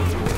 Let's go.